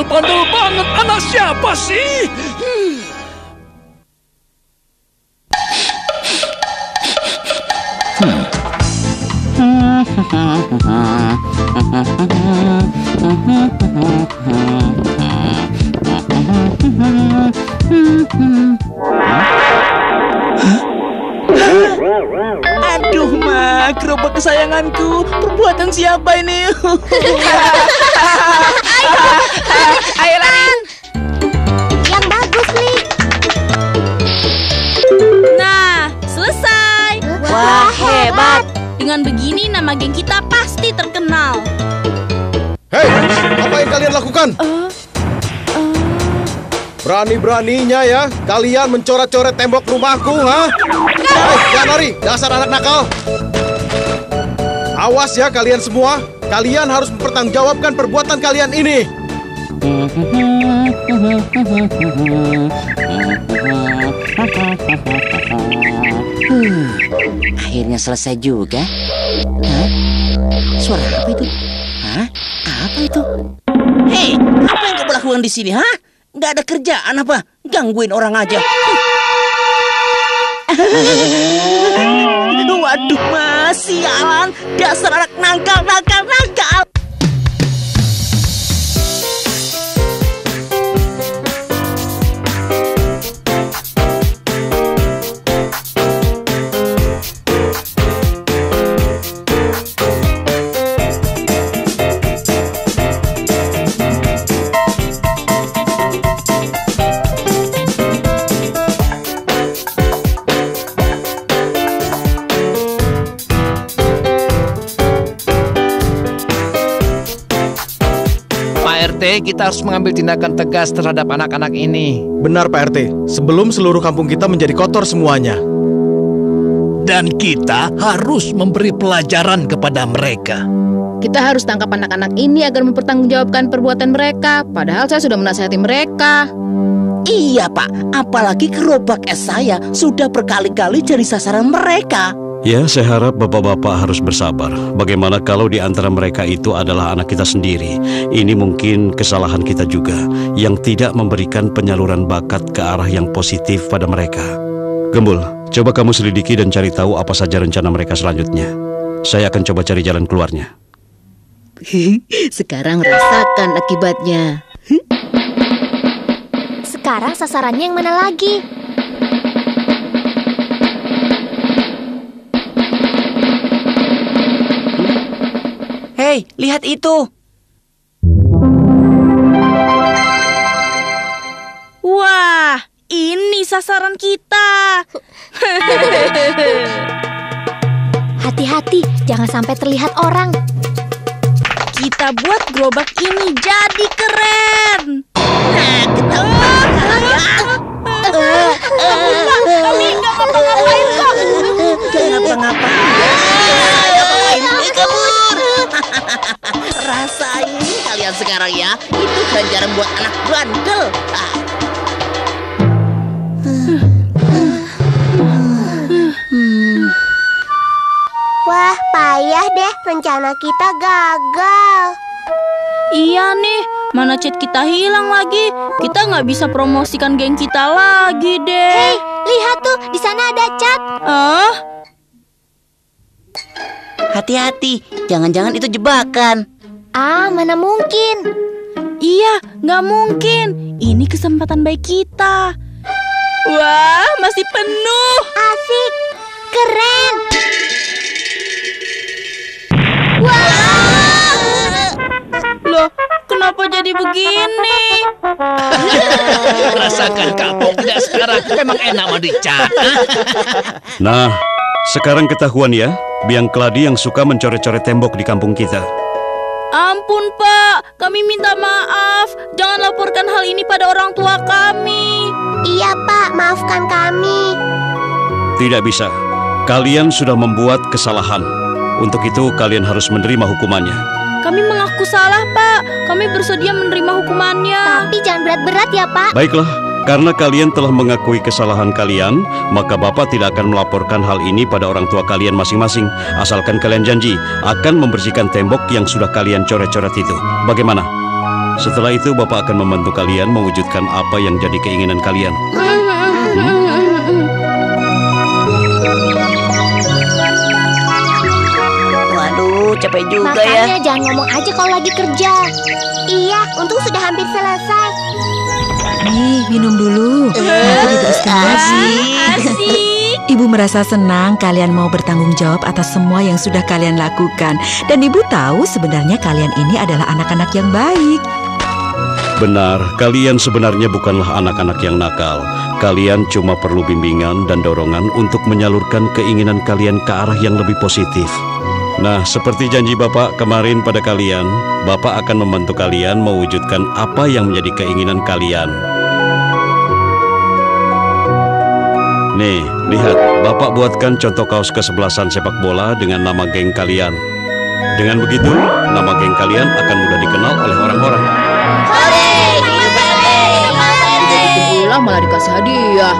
Bandel-bandel banget anak siapa sih? Aduh, Ma, gerobak kesayanganku. Perbuatan siapa ini? Ayo lari. Yang bagus, Li. Nah, selesai. Wah, hebat. Dengan begini nama geng kita pasti terkenal. Hei, apa yang kalian lakukan? Berani-beraninya ya, kalian mencoret-coret tembok rumahku, ha? Hei, jangan lari, dasar anak nakal. Awas ya kalian semua, kalian harus mempertanggungjawabkan perbuatan kalian ini. Akhirnya selesai juga. Hah? Suara apa itu? Hah? Apa itu? Hei, apa yang kamu lakukan di sini, ha? Nggak ada kerjaan apa? Gangguin orang aja. Waduh, masih sialan. Dasar anak nakal, nakal, nakal. Pak RT, kita harus mengambil tindakan tegas terhadap anak-anak ini. Benar Pak RT, sebelum seluruh kampung kita menjadi kotor semuanya. Dan kita harus memberi pelajaran kepada mereka. Kita harus tangkap anak-anak ini agar mempertanggungjawabkan perbuatan mereka. Padahal saya sudah menasihati mereka. Iya, Pak. Apalagi gerobak es saya sudah berkali-kali jadi sasaran mereka. Ya, saya harap bapak-bapak harus bersabar. Bagaimana kalau di antara mereka itu adalah anak kita sendiri? Ini mungkin kesalahan kita juga yang tidak memberikan penyaluran bakat ke arah yang positif pada mereka. Gembul, coba kamu selidiki dan cari tahu apa saja rencana mereka selanjutnya. Saya akan coba cari jalan keluarnya. Sekarang rasakan akibatnya. Sekarang sasarannya yang mana lagi? Hei, lihat itu. Wah, ini sasaran kita. Hati-hati, jangan sampai terlihat orang. Kita buat gerobak ini jadi keren. Nah, kalian. Kami nggak ngapa-ngapain kok. Jangan ngapa-ngapain. Kalian sekarang ya. Itu ganjaran buat anak bandel. Ah. Wah, payah deh. Rencana kita gagal. Iya nih, mana chat kita hilang lagi. Kita nggak bisa promosikan geng kita lagi deh. Hei, lihat tuh. Di sana ada cat. Ah, Hati-hati, jangan-jangan itu jebakan. Ah, mana mungkin. iya, nggak mungkin. Ini kesempatan baik kita. Wah, masih penuh. Asik. Keren. Loh, kenapa jadi begini? Rasakan kapoknya sekarang. Memang enak merica. Nah, sekarang ketahuan ya, biang keladi yang suka mencoret-coret tembok di kampung kita. Ampun, Pak. Kami minta maaf. Jangan laporkan hal ini pada orang tua kami. Iya, Pak. Maafkan kami. Tidak bisa. Kalian sudah membuat kesalahan. Untuk itu kalian harus menerima hukumannya. Kami mengaku salah, Pak. Kami bersedia menerima hukumannya. Tapi jangan berat-berat ya, Pak. Baiklah, karena kalian telah mengakui kesalahan kalian, maka Bapak tidak akan melaporkan hal ini pada orang tua kalian masing-masing. Asalkan kalian janji akan membersihkan tembok yang sudah kalian coret-coret itu. Bagaimana? Setelah itu Bapak akan membantu kalian mewujudkan apa yang jadi keinginan kalian. Waduh, capek juga ya. Makanya jangan ngomong aja kalau lagi kerja. Iya, untung sudah hampir selesai. Nih, minum dulu. Nanti diteruskan lagi. Ibu merasa senang kalian mau bertanggung jawab atas semua yang sudah kalian lakukan. Dan ibu tahu sebenarnya kalian ini adalah anak-anak yang baik. Benar, kalian sebenarnya bukanlah anak-anak yang nakal. Kalian cuma perlu bimbingan dan dorongan untuk menyalurkan keinginan kalian ke arah yang lebih positif. Nah, seperti janji Bapak kemarin pada kalian, Bapak akan membantu kalian mewujudkan apa yang menjadi keinginan kalian. Nih, lihat, Bapak buatkan contoh kaos kesebelasan sepak bola dengan nama geng kalian. Dengan begitu, nama geng kalian akan mudah dikenal oleh orang-orang. Pulang malah dikasih hadiah.